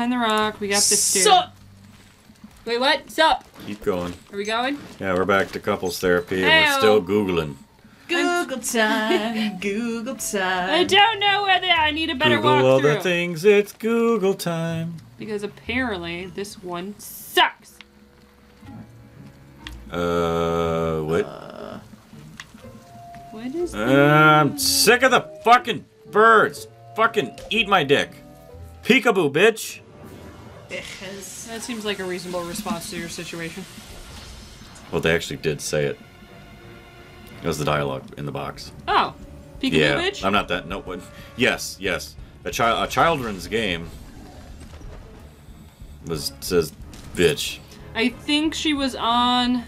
behind the rock. We got this dude. Sup? Wait, what? Sup? Keep going. Are we going? Yeah, we're back to couples therapy, and we're still googling. Google time. Google time. I don't know whether I need a better Google all the things. It's Google time. Because apparently this one sucks. Uh, what? What is Uh, I'm sick of the fucking birds. Fucking eat my dick. Peekaboo, bitch. Bitches. That seems like a reasonable response to your situation. Well, they actually did say it. It was the dialogue in the box. Oh. Peekaboo yeah, bitch? I'm not that. No, but yes, yes. A child, a children's game was says bitch. I think she was on.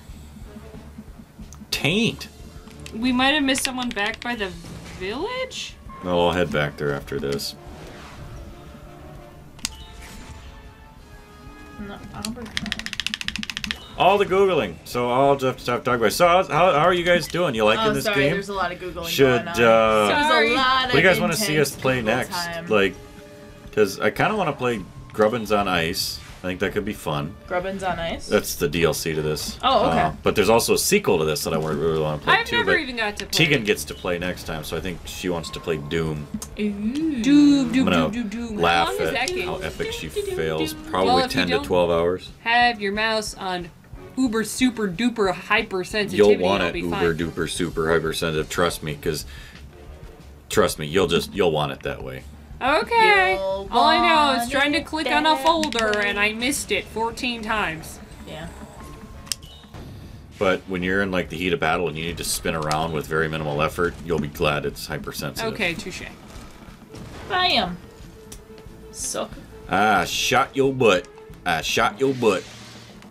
Taint. We might have missed someone back by the village? No, I'll head back there after this. All the googling. So I'll just have to talk about. So how's- how, how are you guys doing? You liking Oh, this sorry. game? There's a lot of googling Should going on. uh, Sorry. what do you guys want to see us play Google next? Time. Like, because I kind of want to play Grubbins on Ice. I think that could be fun. Grubbins on Ice. That's the DLC to this. Oh, okay. Uh, but there's also a sequel to this that I would really want to play I've too. never even got to play. Tegan gets to play next time, so I think she wants to play Doom. Ooh. Doob, doob, I'm gonna doob, doob, doob. How laugh long at that how epic she fails. Probably Well, 10 to 12 hours. Have your mouse on uber super duper hypersensitivity. You'll want it'll it be uber duper super hypersensitive. Trust me, because trust me, you'll just you'll want it that way. Okay. You'll All I know is trying to click on a folder way. and I missed it 14 times. Yeah. But when you're in like the heat of battle and you need to spin around with very minimal effort, you'll be glad it's hypersensitive. Okay, touche. Bam. Suck. Ah, shot your butt. I shot your butt.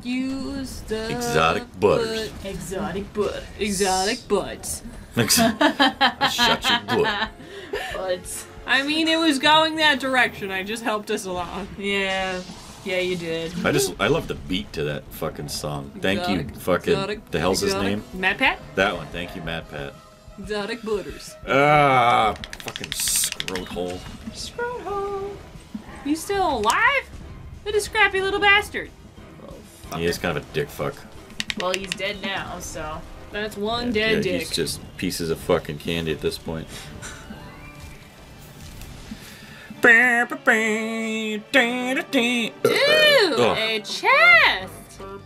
Use the Exotic butters. butt- Exotic butt. Exotic butts. I shot your butt. Butts. I mean, it was going that direction. I just helped us along. Yeah. Yeah, you did. I just I love the beat to that fucking song. Thank you, Exotic- fucking. exotic- the hell's his name? Matt Pat? That one. Thank you, Matt Pat. Exotic butters. Ah, fucking scrote hole. Scroll hole. You still alive? What a scrappy little bastard. Oh, He is kind of a dick fuck. Well, he's dead now, so. That's one Yeah, dead yeah, dick. he's just pieces of fucking candy at this point. Ooh, a chest! I'm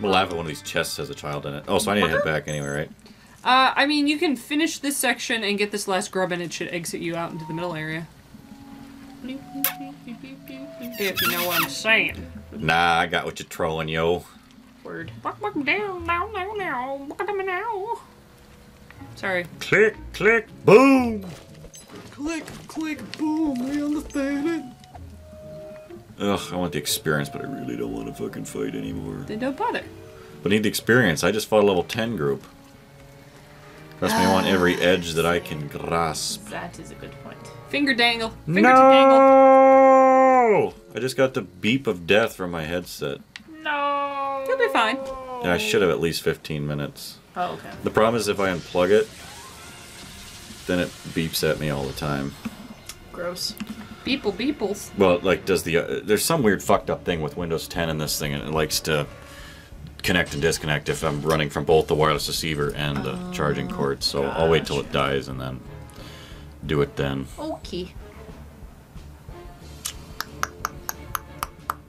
gonna laugh at one of these chests as a child in it. Oh, so I need to head back anyway, right? Uh, I mean, you can finish this section and get this last grub and it should exit you out into the middle area. If you know what I'm saying. Nah, I got what you're trolling, yo. Word. Sorry. Click, click, boom. Click, click, boom. We understand it. Ugh, I want the experience, but I really don't want to fucking fight anymore. Then don't bother. But I need the experience. I just fought a level 10 group. Trust me, I want every edge that I can grasp. That is a good point. Finger dangle. Finger to dangle. No! I just got the beep of death from my headset. No. You'll be fine. Yeah, I should have at least 15 minutes. Oh, okay. The problem is if I unplug it, then it beeps at me all the time. Gross. Beeple beeples. Well, like does the uh, there's some weird fucked up thing with Windows 10 and this thing, and it likes to connect and disconnect if I'm running from both the wireless receiver and the charging cord. So I'll wait till it dies and then do it then. Okay.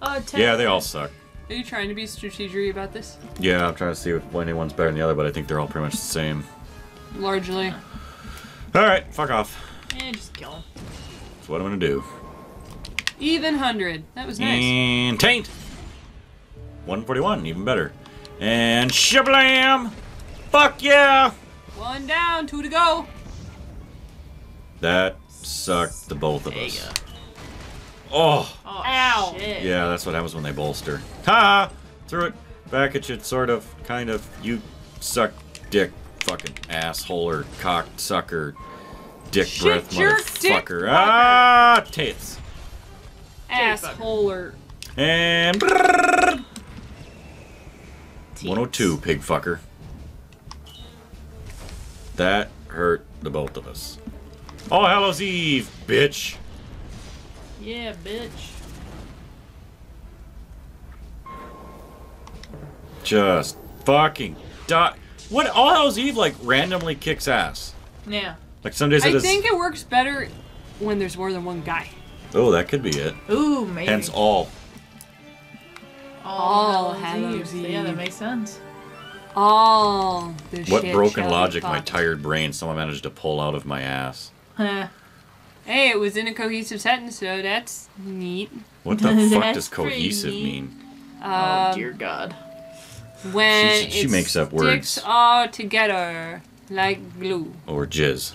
Uh, Yeah, they all suck. Are you trying to be strategic about this? Yeah, I'm trying to see if anyone's better than the other, but I think they're all pretty much the same. Largely. All right, fuck off. Eh, just kill him. That's what I'm gonna do. Even hundred. That was nice. And taint. 141, even better. And shablam! Fuck yeah! One down, two to go. That sucked the both of There you us. go. Oh, Oh, Ow. shit. yeah, that's what happens when they bolster. Ha! Threw it back at you, sort of, kind of. You suck dick, fucking asshole or cocksucker, dick Shit, breath motherfucker. ah, tits. Assholer. And brrr, 102, pig fucker. That hurt the both of us. Oh, Hallows Eve, bitch. Yeah, bitch. Just fucking duck. What All Hell's Eve like randomly kicks ass. Yeah. Like some days I it I is. think it works better when there's more than one guy. Oh, that could be it. Ooh, maybe. Hence all. All Hallows Hallows Eve. Yeah, that makes sense. All the What shit broken logic my tired brain someone managed to pull out of my ass. Huh. Hey, it was in a cohesive sentence, so that's neat. What the fuck does cohesive pretty. mean? oh Um, dear God. When She- she it makes up sticks words. all together like glue. Or jizz.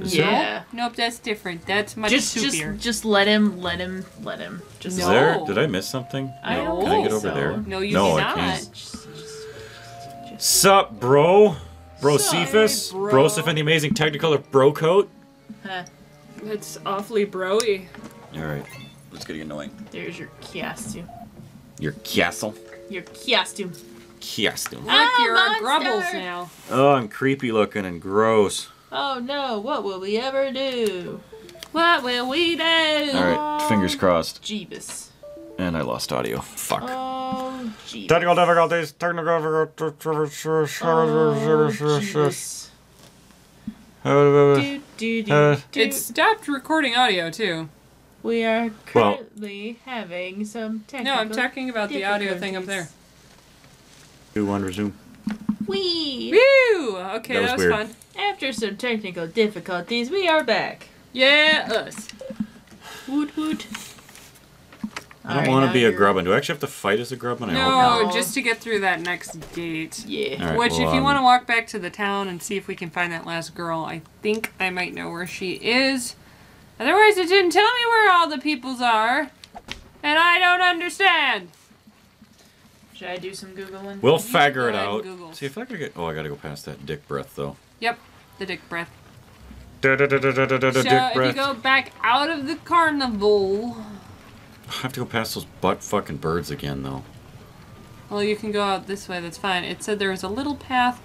Is Yeah. there? Nope, that's different. That's much Just, soupier. just, just let him, let him, let him. Just Is No. there? Did I miss something? I No. don't Can I get over so. there? No, you no, did I not. can't. Just, just, Sup, bro? Bro Cephas? bro. Broseph and the amazing Technicolor bro coat? huh. That's awfully broy. Alright. It's getting annoying. There's your costume. Your castle. Your costume. Costume. Look, Ah, you're our monster! grubbles now. Oh, I'm creepy looking and gross. Oh no, what will we ever do? What will we do? Alright, fingers crossed. Jeebus. And I lost audio. Fuck. Oh, Jeebus. Technical difficulties. Technical Oh, difficulties. Jeebus. Do, do, do, Uh, do. It stopped recording audio too. We are Well- currently having some technical. No. I'm talking about the audio thing up there. Do one resume. We, Woo! Okay, That that was was, fun. after some technical difficulties, we are back. Yeah, us. Woot woot. I don't want to be a grubbin. Do I actually have to fight as a grubbin? I hope not. No, No. just to get through that next gate. Yeah. Alright, Which, well, if you um, want to walk back to the town and see if we can find that last girl, I think I might know where she is. Otherwise, it didn't tell me where all the peoples are. And I don't understand. Should I do some googling? We'll You figure it out. Google. See if I can get. Oh, I gotta go past that dick breath though. Yep, the dick breath. Da da da da da da da So dick if you go back out of the carnival, I have to go past those butt fucking birds again though. well, you can go out this way. That's fine. It said there was a little path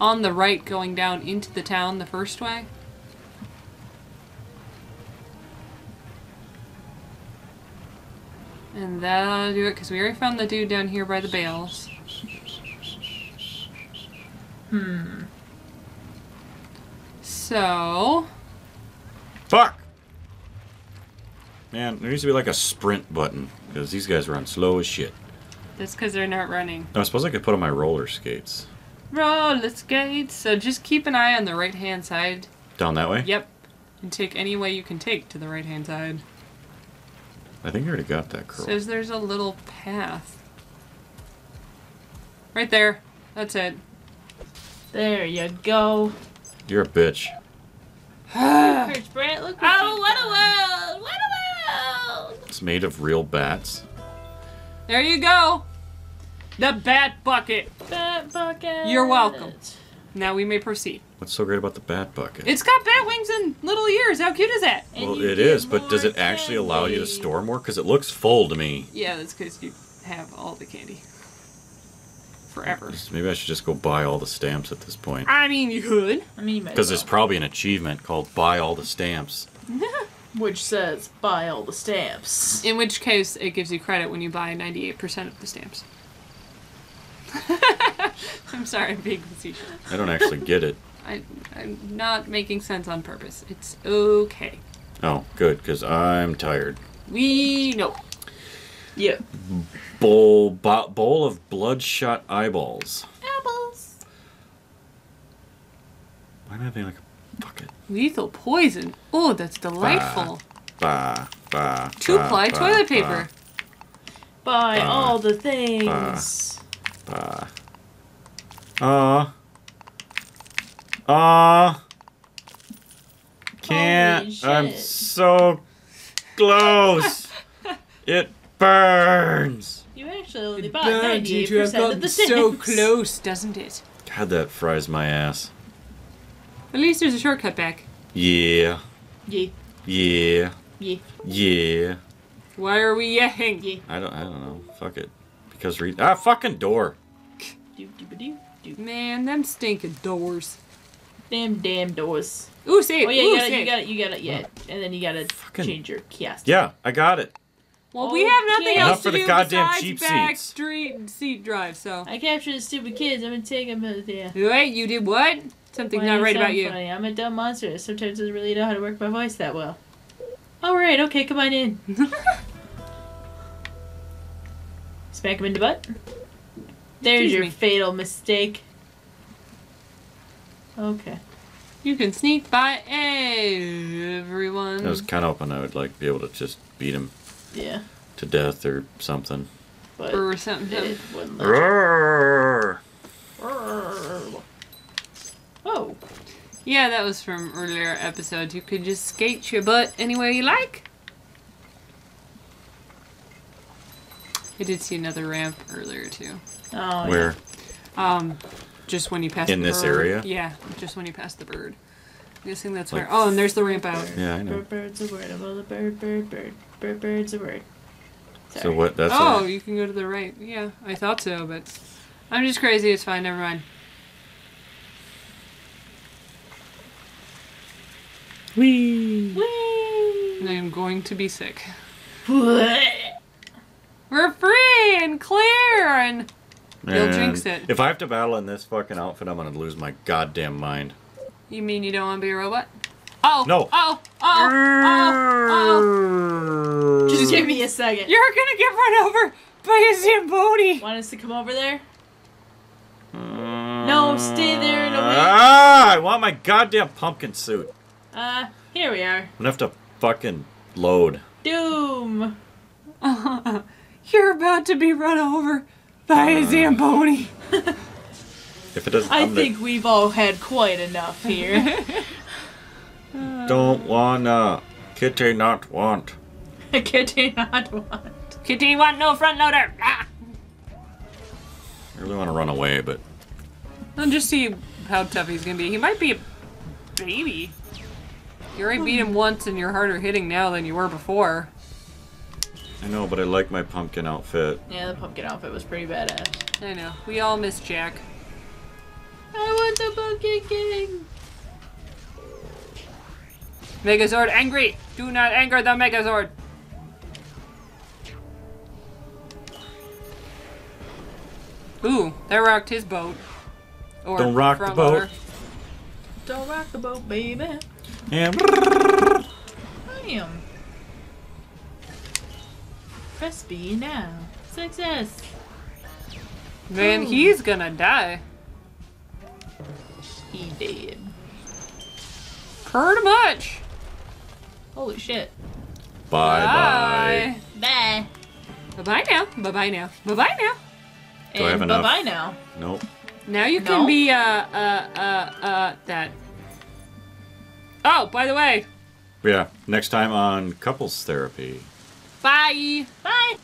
on the right going down into the town the first way. And that'll do it because we already found the dude down here by the bales. Hmm. So, Fuck. Man, there needs to be like a sprint button because these guys run slow as shit. that's because they're not running. I suppose I could put on my roller skates. Roller skates. So just keep an eye on the right hand side. Down that way. Yep. And take any way you can take to the right hand side. I think I already got that curl. Says there's a little path. Right there. That's it. There you go. You're a bitch. Church Brant, look what Oh, you've what a done. What a world! It's made of real bats. There you go. The bat bucket. Bat bucket. You're welcome. Now we may proceed. What's so great about the bat bucket? It's got bat wings and little ears. How cute is that? And well, you it get is, but does more it actually allow you to store more? Because it looks full to me. Yeah, that's because you have all the candy. Forever. Maybe I should just go buy all the stamps at this point. I mean, you could. I mean, Because as there's probably an achievement called buy all the stamps. Which says buy all the stamps. In which case, it gives you credit when you buy 98% of the stamps. I'm sorry, I'm being facetious. I don't actually get it. I, I'm not making sense on purpose. It's okay. Oh, good, because I'm tired. We know. Yeah. Bowl, bo- bowl of bloodshot eyeballs. Apples. Why am I having like a bucket? Lethal poison. Oh, that's delightful. Bah, bah, Two ply bah, toilet paper. Buy Bah. all the things. Bah, bah. Aw. Aw. Can't. I'm so close. it burns. You actually only bought 98% of the stamps. so close, doesn't it? God, that fries my ass. At least there's a shortcut back. Yeah. Yeah. Yeah. Yeah. Yeah. Why are we yelling? Yeah. I don't. I don't know. Fuck it. Because read. Ah, fucking door. Do do do do. Man, them stinking doors. Damn damn doors. Ooh, save. Oh yeah, Ooh, you got it. save. You got it. You got it. Yeah. And then you gotta Fucking- change your kiosk. Yeah, I got it. Well, we have nothing Okay. else Enough to for the do goddamn besides cheap back seats. street seat drive. So I captured the stupid kids. I'm gonna take them out there. wait, you did what? Something's Why not right sound about you. Funny? I'm a dumb monster. Sometimes I don't really know how to work my voice that well. All right, okay, come on in. Smack him in the butt. There's Excuse your me. fatal mistake. Okay. You can sneak by everyone. I was kind of hoping I would like be able to just beat him Yeah. to death or something. But or something. it wouldn't let you. Roar. Oh. Yeah, that was from earlier episodes. You could just skate your butt anywhere you like. I did see another ramp earlier too. Oh. Where? Um, just when you pass In the this bird. area? Yeah, just when you pass the bird. I'm guessing that's Like- where. Oh, and there's the ramp out. Yeah, I know. Bird, bird's a word. I'm a bird, bird, bird. Bird, bird's a word. Sorry. So what? That's oh, a- you can go to the right. Yeah, I thought so, but I'm just crazy. It's fine. Never mind. Whee! Whee! And I'm going to be sick. Blech. We're free and clear and You'll jinx it. If I have to battle in this fucking outfit, I'm gonna lose my goddamn mind. You mean you don't want to be a robot? Oh. No. Oh. Oh. Oh. Oh! Just give me a second. You're gonna get run over by a Zamboni. Want us to come over there? No, stay there and wait. Ah! I want my goddamn pumpkin suit. Uh, here we are. I'm gonna have to fucking load. Doom. You're about to be run over by a Zamboni. If it doesn't, I I'm the- think we've all had quite enough here. don't wanna. Kitty not want. Kitty not want. Kitty want no front loader. Ah. I really want to run away, but I'll just see how tough he's gonna be. He might be a baby. You already beat him once and you're harder hitting now than you were before. I know. But I like my pumpkin outfit. Yeah, the pumpkin outfit was pretty badass. I know. We all miss Jack. I want the pumpkin king. Megazord angry! Do not anger the Megazord! Ooh, that rocked his boat. Or Don't rock the boat. loader. Don't rock the boat, baby. And Bam. Press B now. Success. Man, Ooh. he's gonna die. He did. Pretty much. Holy shit. bye bye. Bye. Bye bye now. Bye bye now. Bye bye now. Do I have and enough? bye bye now. Nope. Now you can No? be, uh, uh, uh, uh, that. Oh, by the way, Yeah. Next time on couples therapy. Bye. Bye.